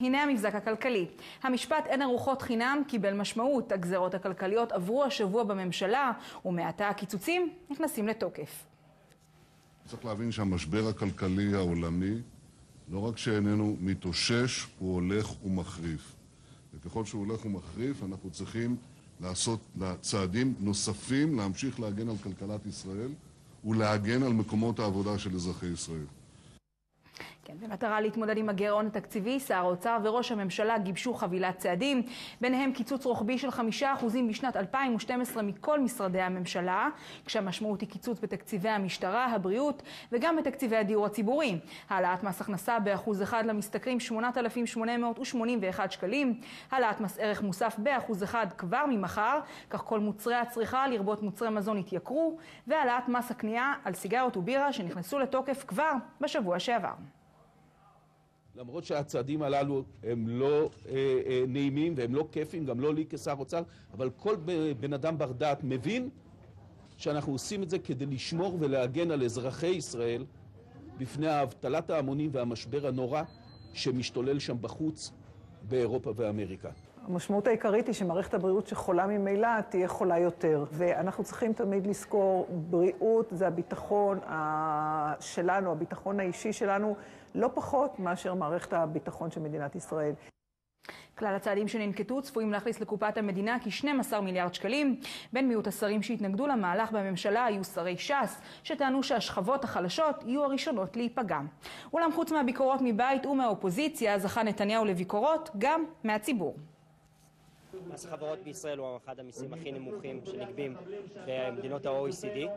הנה המבזק הכלכלי. המשפט אין ארוחות חינם קיבל משמעות. הגזרות הכלכליות עברו השבוע בממשלה, ומעתה הקיצוצים נכנסים לתוקף. צריך להבין שהמשבר הכלכלי העולמי לא רק שאיננו מתאושש, הוא הולך ומחריף. וככל שהוא הולך ומחריף, אנחנו צריכים לעשות צעדים נוספים, להמשיך להגן על כלכלת ישראל ולהגן על מקומות העבודה של אזרחי ישראל. כן, במטרה להתמודד עם הגירעון התקציבי, שר האוצר וראש הממשלה גיבשו חבילת צעדים, ביניהם קיצוץ רוחבי של חמישה אחוזים בשנת 2012 מכל משרדי הממשלה, כשהמשמעות היא קיצוץ בתקציבי המשטרה, הבריאות וגם בתקציבי הדיור הציבורי. העלאת מס הכנסה באחוז אחד למשתכרים 8,881 שקלים, העלאת מס ערך מוסף באחוז אחד כבר ממחר, כך כל מוצרי הצריכה לרבות מוצרי מזון התייקרו, והעלאת מס הקנייה על סיגריות ובירה שנכנסו לתוקף כבר בשבוע שעבר. למרות שהצעדים הללו הם לא אה, אה, נעימים והם לא כיפים, גם לא לי כשר אוצר, אבל כל בן אדם בר דעת מבין שאנחנו עושים את זה כדי לשמור ולהגן על אזרחי ישראל בפני האבטלת ההמונים והמשבר הנורא שמשתולל שם בחוץ באירופה ואמריקה. המשמעות העיקרית היא שמערכת הבריאות שחולה ממילא תהיה חולה יותר. ואנחנו צריכים תמיד לזכור, בריאות זה הביטחון שלנו, הביטחון האישי שלנו, לא פחות מאשר מערכת הביטחון של מדינת ישראל. כלל הצעדים שננקטו צפויים להכניס לקופת המדינה כ-12 מיליארד שקלים. בין מיעוט השרים שהתנגדו למהלך בממשלה היו שרי ש"ס, שטענו שהשכבות החלשות יהיו הראשונות להיפגע. אולם חוץ מהביקורות מבית ומהאופוזיציה, זכה נתניהו לביקורות גם מהציבור. מס החברות בישראל הוא אחד המיסים הכי נמוכים שנגבים במדינות ה-OECD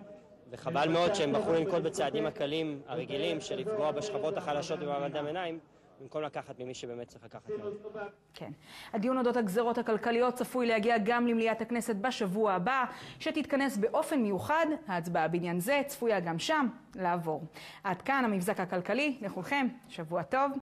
וחבל מאוד שהם בחרו לנקוט בצעדים הקלים הרגילים של לפגוע בשכבות החלשות ובמעמד הביניים במקום לקחת ממי שבאמת צריך לקחת מהם. כן. הדיון אודות הגזרות הכלכליות צפוי להגיע גם למליאת הכנסת בשבוע הבא, שתתכנס באופן מיוחד. ההצבעה בעניין זה צפויה גם שם לעבור. עד כאן המבזק הכלכלי. לכולכם, שבוע טוב.